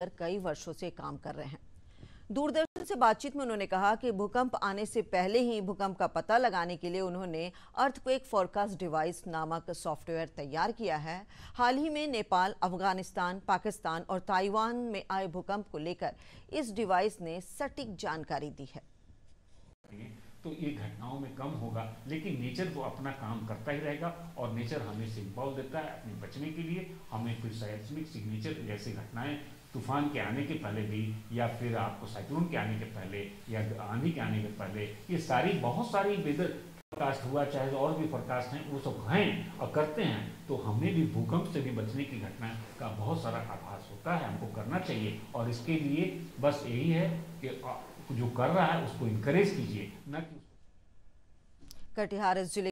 कई वर्षों से काम कर रहे हैं। दूरदर्शन से बातचीत में उन्होंने कहा कि भूकंप आने से पहले ही भूकंप का पता लगाने के लिए उन्होंने अर्थक्वेक फोरकास्ट डिवाइस नामक सॉफ्टवेयर तैयार किया है। हाल ही में नेपाल, अफ़गानिस्तान, पाकिस्तान और ताइवान में आए भूकंप को लेकर इस डिवाइस ने सटीक जानकारी दी है। तो ये घटनाओं में कम होगा, लेकिन नेचर तो अपना काम करता ही रहेगा और नेचर हमें सिंपल देता है अपने बचने के लिए। हमें फिर साइस्मिक सिग्नेचर जैसी घटनाएँ, तूफ़ान के आने के पहले भी, या फिर आपको साइक्लोन के आने के पहले, या आंधी के आने के पहले, ये सारी, बहुत सारी वेदर फोरकास्ट हुआ, चाहे और भी फोरकास्ट हैं, वो सब हैं और करते हैं तो हमें भी भूकंप से भी बचने की घटना का बहुत सारा आभास होता है, हमको करना चाहिए। और इसके लिए बस यही है कि जो कर रहा है उसको इंकरेज कीजिए न कि कटिहार ज़िले